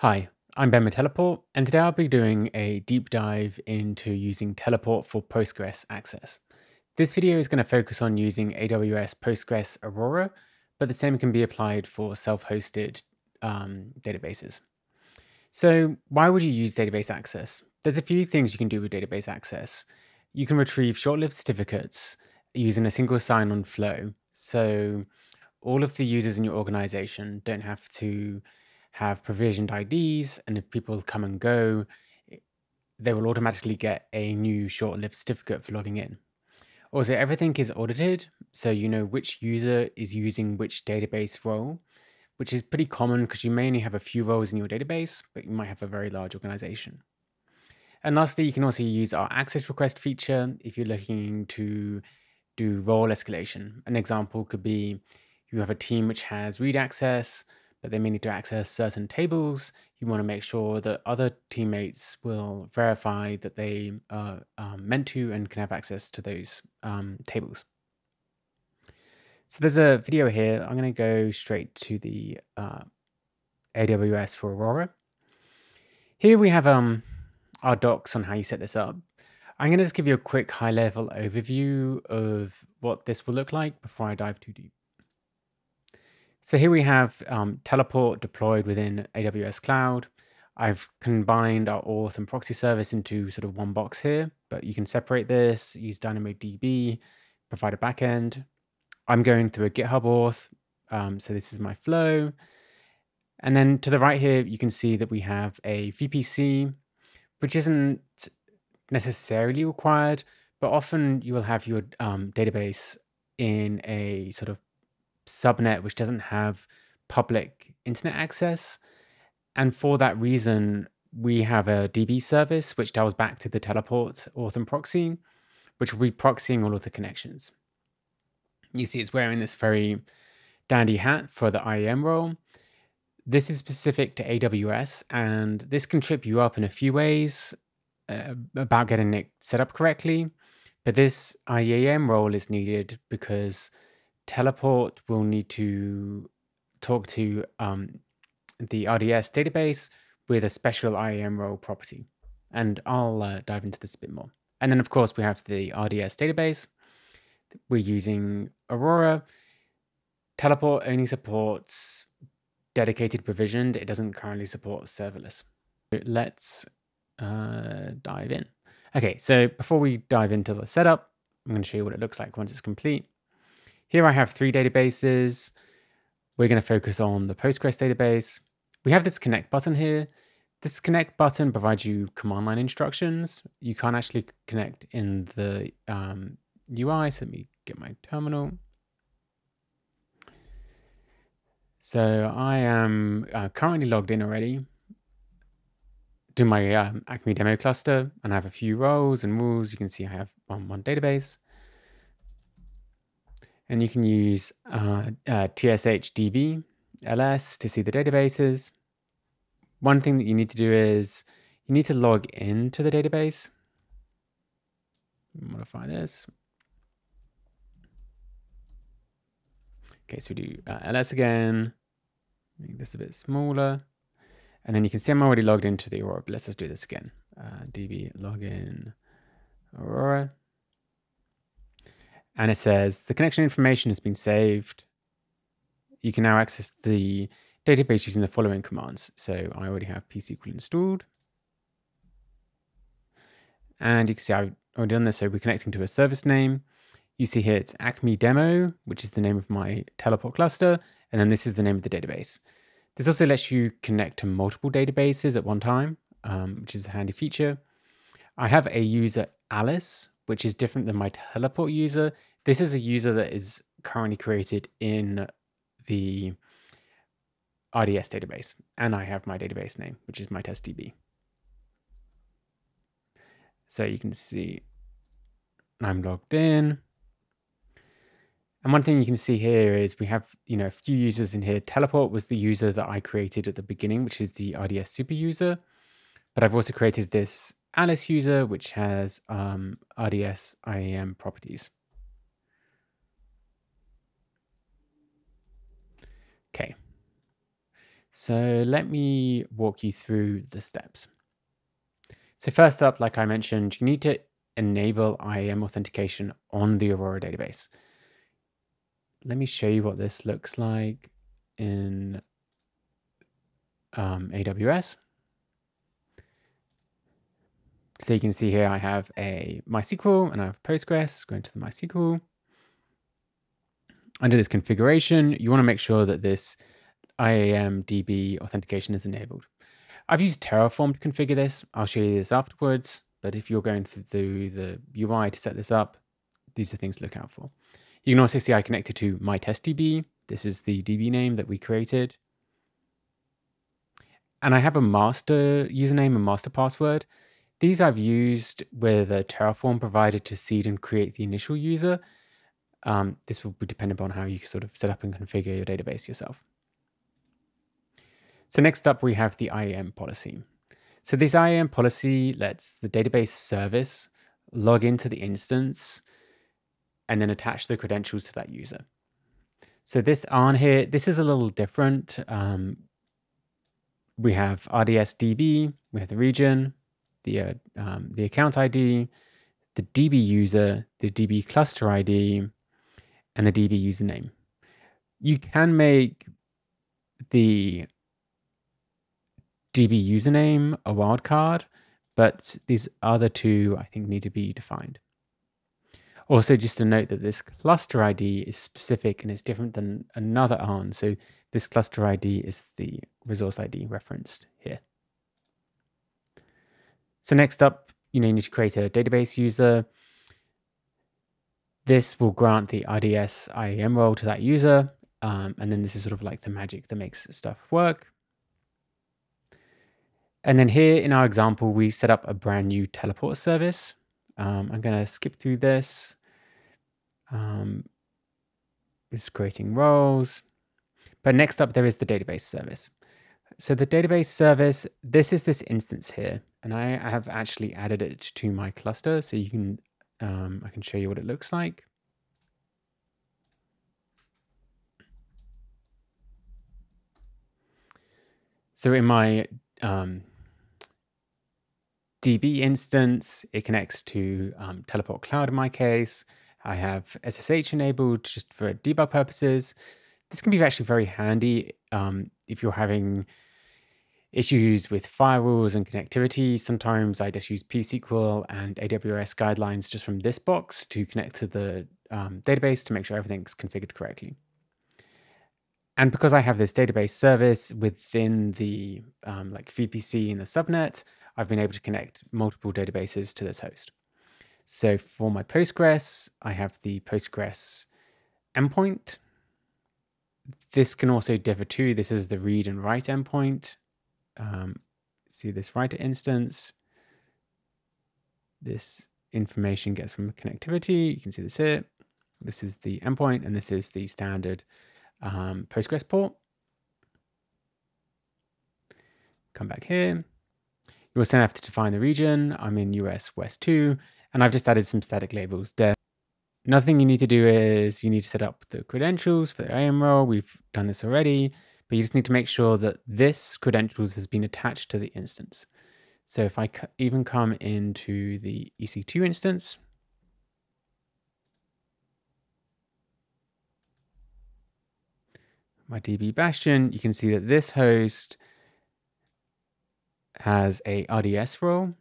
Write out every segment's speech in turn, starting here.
Hi, I'm Ben with Teleport, and today I'll be doing a deep dive into using Teleport for Postgres access. This video is going to focus on using AWS Postgres Aurora, but the same can be applied for self-hosted um, databases. So why would you use database access? There's a few things you can do with database access. You can retrieve short-lived certificates using a single sign-on flow. So all of the users in your organization don't have to have provisioned IDs, and if people come and go, they will automatically get a new short-lived certificate for logging in. Also, everything is audited, so you know which user is using which database role, which is pretty common because you may only have a few roles in your database, but you might have a very large organization. And lastly, you can also use our access request feature if you're looking to do role escalation. An example could be you have a team which has read access, they may need to access certain tables. You want to make sure that other teammates will verify that they are um, meant to and can have access to those um, tables. So there's a video here. I'm going to go straight to the uh, AWS for Aurora. Here we have um, our docs on how you set this up. I'm going to just give you a quick high level overview of what this will look like before I dive too deep. So here we have um, Teleport deployed within AWS Cloud. I've combined our auth and proxy service into sort of one box here, but you can separate this, use DynamoDB, provide a backend. I'm going through a GitHub auth, um, so this is my flow. And then to the right here, you can see that we have a VPC, which isn't necessarily required, but often you will have your um, database in a sort of subnet which doesn't have public internet access. And for that reason, we have a DB service which dials back to the teleport auth and proxy, which will be proxying all of the connections. You see, it's wearing this very dandy hat for the IAM role. This is specific to AWS, and this can trip you up in a few ways uh, about getting it set up correctly. But this IAM role is needed because Teleport will need to talk to um, the RDS database with a special IAM role property. And I'll uh, dive into this a bit more. And then, of course, we have the RDS database. We're using Aurora. Teleport only supports dedicated provisioned. It doesn't currently support serverless. Let's uh, dive in. Okay, so before we dive into the setup, I'm going to show you what it looks like once it's complete. Here I have three databases. We're going to focus on the Postgres database. We have this connect button here. This connect button provides you command line instructions. You can't actually connect in the um, UI. So let me get my terminal. So I am uh, currently logged in already do my um, Acme demo cluster and I have a few roles and rules. You can see I have one, one database and you can use uh, uh, tsh db ls to see the databases. One thing that you need to do is you need to log into the database. Modify this. Okay, so we do uh, ls again. Make this a bit smaller. And then you can see I'm already logged into the Aurora, but let's just do this again. Uh, db login Aurora and it says the connection information has been saved. You can now access the database using the following commands. So I already have psql installed. And you can see I've already done this. So we're connecting to a service name. You see here it's Acme demo, which is the name of my teleport cluster. And then this is the name of the database. This also lets you connect to multiple databases at one time, um, which is a handy feature. I have a user Alice, which is different than my teleport user. This is a user that is currently created in the RDS database, and I have my database name, which is my testdb. So you can see I'm logged in. And one thing you can see here is we have, you know, a few users in here. Teleport was the user that I created at the beginning, which is the RDS super user. But I've also created this Alice user, which has um, RDS IAM properties. Okay. So let me walk you through the steps. So first up, like I mentioned, you need to enable IAM authentication on the Aurora database. Let me show you what this looks like in um, AWS. So you can see here I have a MySQL and I have Postgres, going to the MySQL. Under this configuration, you want to make sure that this IAM DB authentication is enabled. I've used Terraform to configure this. I'll show you this afterwards. But if you're going through the UI to set this up, these are things to look out for. You can also see I connected to MyTestDB. This is the DB name that we created. And I have a master username and master password. These I've used with a Terraform provider to seed and create the initial user. Um, this will be dependent on how you sort of set up and configure your database yourself. So next up, we have the IAM policy. So this IAM policy lets the database service log into the instance and then attach the credentials to that user. So this on here, this is a little different. Um, we have RDS DB, we have the region, the, uh, um, the account ID, the DB user, the DB cluster ID, and the DB username. You can make the DB username a wildcard, but these other two I think need to be defined. Also, just to note that this cluster ID is specific and it's different than another ARN. So this cluster ID is the resource ID referenced here. So next up, you know, you need to create a database user. This will grant the RDS IAM role to that user. Um, and then this is sort of like the magic that makes stuff work. And then here in our example, we set up a brand new teleport service. Um, I'm going to skip through this. Um, it's creating roles. But next up, there is the database service. So the database service, this is this instance here, and I have actually added it to my cluster, so you can, um, I can show you what it looks like. So in my um, DB instance, it connects to um, Teleport Cloud in my case. I have SSH enabled just for debug purposes. This can be actually very handy um, if you're having issues with firewalls and connectivity. Sometimes I just use pSQL and AWS guidelines just from this box to connect to the um, database to make sure everything's configured correctly. And because I have this database service within the um, like VPC in the subnet, I've been able to connect multiple databases to this host. So for my Postgres, I have the Postgres endpoint. This can also differ too. This is the read and write endpoint. Um, see this writer instance. This information gets from connectivity. You can see this here. This is the endpoint, and this is the standard um, Postgres port. Come back here. You will also have to define the region. I'm in US West 2. And I've just added some static labels there. Nothing you need to do is you need to set up the credentials for the IAM role. We've done this already, but you just need to make sure that this credentials has been attached to the instance. So if I even come into the EC2 instance, my DB Bastion, you can see that this host has a RDS role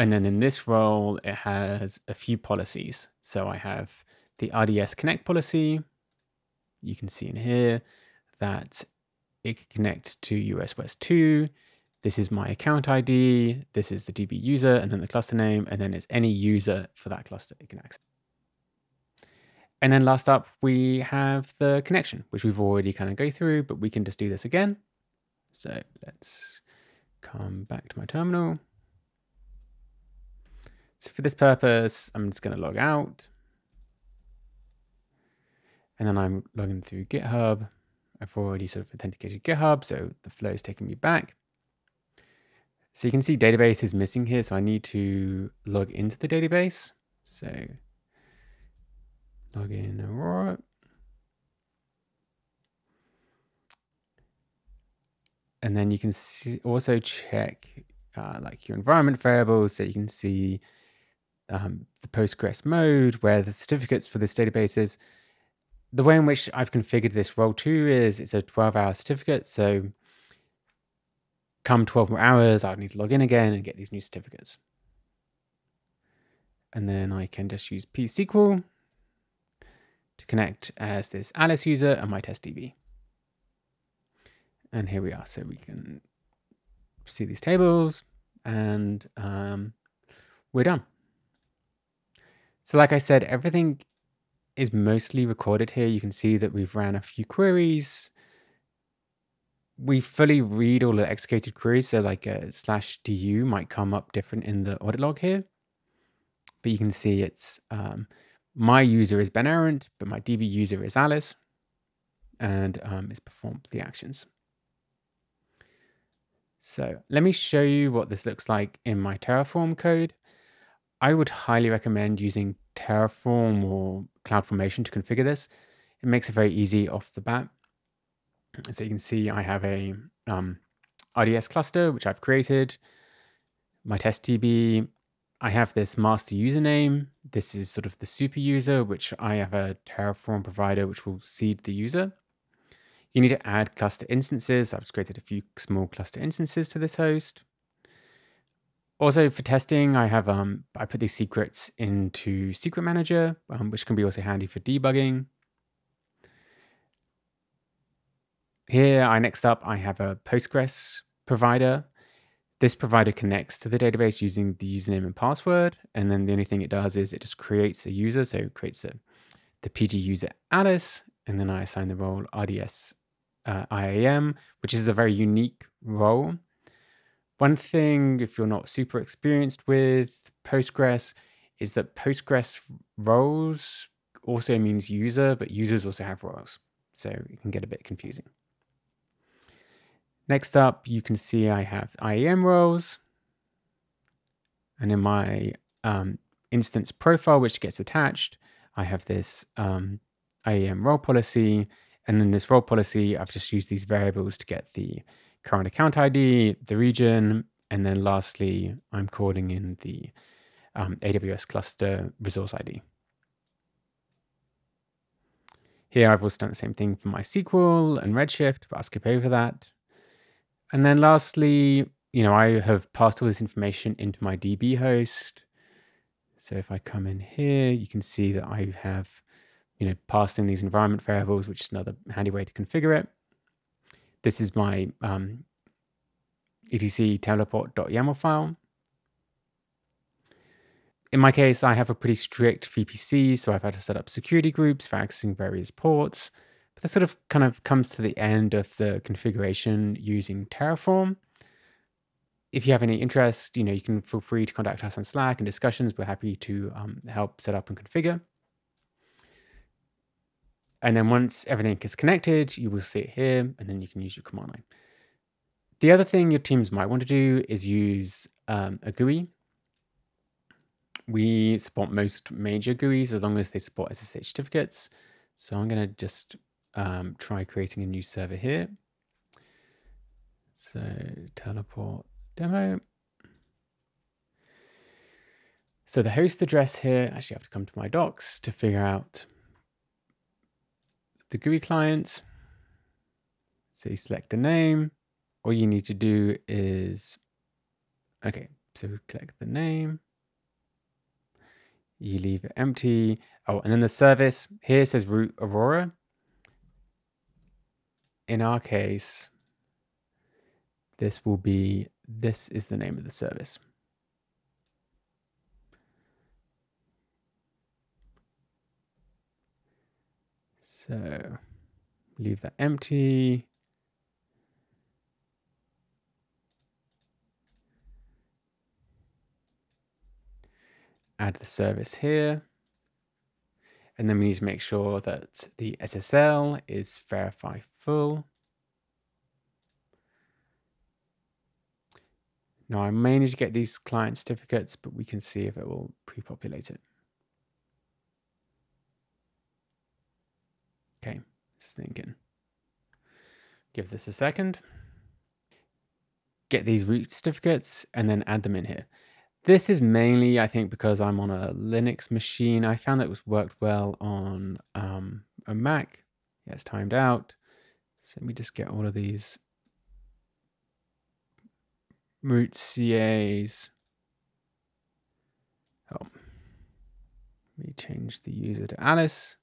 And then in this role, it has a few policies. So I have the RDS connect policy. You can see in here that it can connect to US West 2. This is my account ID. This is the DB user and then the cluster name. And then it's any user for that cluster it can access. And then last up, we have the connection, which we've already kind of go through, but we can just do this again. So let's come back to my terminal. So for this purpose, I'm just going to log out. And then I'm logging through GitHub. I've already sort of authenticated GitHub, so the flow is taking me back. So you can see database is missing here, so I need to log into the database. So log in Aurora. And then you can see, also check uh, like your environment variables so you can see um, the Postgres mode where the certificates for this database is. The way in which I've configured this role two is it's a 12 hour certificate. So come 12 more hours, I'll need to log in again and get these new certificates. And then I can just use pSQL to connect as this Alice user and my test DB. And here we are. So we can see these tables and um, we're done. So like I said, everything is mostly recorded here. You can see that we've ran a few queries. We fully read all the executed queries. So like a slash du might come up different in the audit log here. But you can see it's um, my user is Ben Arendt, but my DB user is Alice and um, it's performed the actions. So let me show you what this looks like in my Terraform code. I would highly recommend using Terraform or CloudFormation to configure this. It makes it very easy off the bat. So you can see I have a um, RDS cluster, which I've created. My test DB, I have this master username. This is sort of the super user, which I have a Terraform provider, which will seed the user. You need to add cluster instances. I've just created a few small cluster instances to this host. Also for testing, I have um, I put these secrets into Secret Manager, um, which can be also handy for debugging. Here, I next up, I have a Postgres provider. This provider connects to the database using the username and password. And then the only thing it does is it just creates a user. So it creates a, the PG user Alice, and then I assign the role RDS uh, IAM, which is a very unique role. One thing, if you're not super experienced with Postgres, is that Postgres roles also means user, but users also have roles. So it can get a bit confusing. Next up, you can see I have IAM roles. And in my um, instance profile, which gets attached, I have this um, IAM role policy. And in this role policy, I've just used these variables to get the current account ID, the region, and then lastly, I'm calling in the um, AWS cluster resource ID. Here I've also done the same thing for MySQL and Redshift, but I'll skip over that. And then lastly, you know, I have passed all this information into my DB host. So if I come in here, you can see that I have, you know, passed in these environment variables, which is another handy way to configure it. This is my um, etc teleport.yaml file. In my case, I have a pretty strict VPC, so I've had to set up security groups for accessing various ports. But that sort of kind of comes to the end of the configuration using Terraform. If you have any interest, you know, you can feel free to contact us on Slack and discussions. We're happy to um, help set up and configure. And then once everything is connected, you will see it here, and then you can use your command line. The other thing your teams might want to do is use um, a GUI. We support most major GUIs as long as they support SSH certificates. So I'm going to just um, try creating a new server here. So teleport demo. So the host address here, actually I have to come to my docs to figure out the GUI clients. So you select the name. All you need to do is, okay, so click the name. You leave it empty. Oh, and then the service here says root Aurora. In our case, this will be, this is the name of the service. So leave that empty. Add the service here. And then we need to make sure that the SSL is verify full. Now I may need to get these client certificates, but we can see if it will pre-populate it. Okay, it's thinking. Give this a second. get these root certificates and then add them in here. This is mainly, I think, because I'm on a Linux machine. I found that it was worked well on um, a Mac. Yeah, it's timed out. So let me just get all of these root CAs. Oh, let me change the user to Alice.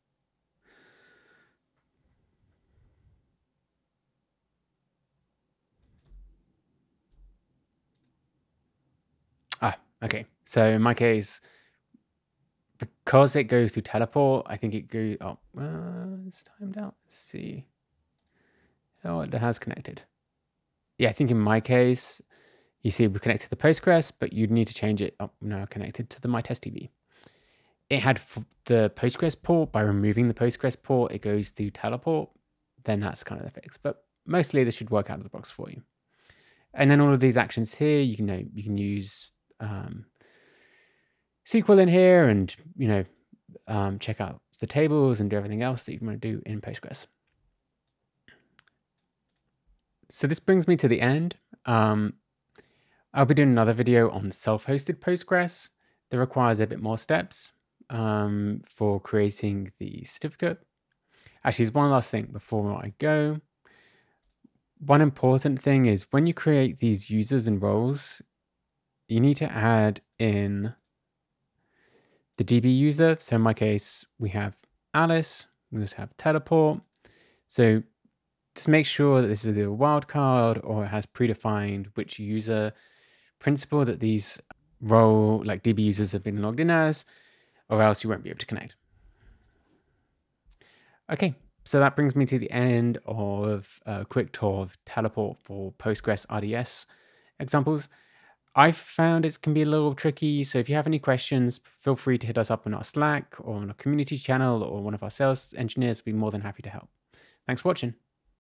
Okay. So in my case, because it goes through teleport, I think it goes. Oh, uh, it's timed out. Let's see. Oh, it has connected. Yeah, I think in my case, you see we're connected to Postgres, but you'd need to change it. Oh, now connected to the MyTestDB. It had the Postgres port. By removing the Postgres port, it goes through teleport. Then that's kind of the fix. But mostly this should work out of the box for you. And then all of these actions here, you can know you can use um, SQL in here and, you know, um, check out the tables and do everything else that you want to do in Postgres. So this brings me to the end. Um, I'll be doing another video on self-hosted Postgres that requires a bit more steps um, for creating the certificate. Actually, there's one last thing before I go. One important thing is when you create these users and roles, you need to add in the DB user. So in my case, we have Alice, we also have teleport. So just make sure that this is a wildcard or it has predefined which user principal that these role like DB users have been logged in as, or else you won't be able to connect. Okay, so that brings me to the end of a quick tour of teleport for Postgres RDS examples. I found it can be a little tricky. So if you have any questions, feel free to hit us up on our Slack or on our community channel or one of our sales engineers. We'll be more than happy to help. Thanks for watching.